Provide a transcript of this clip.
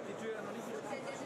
capito erano lì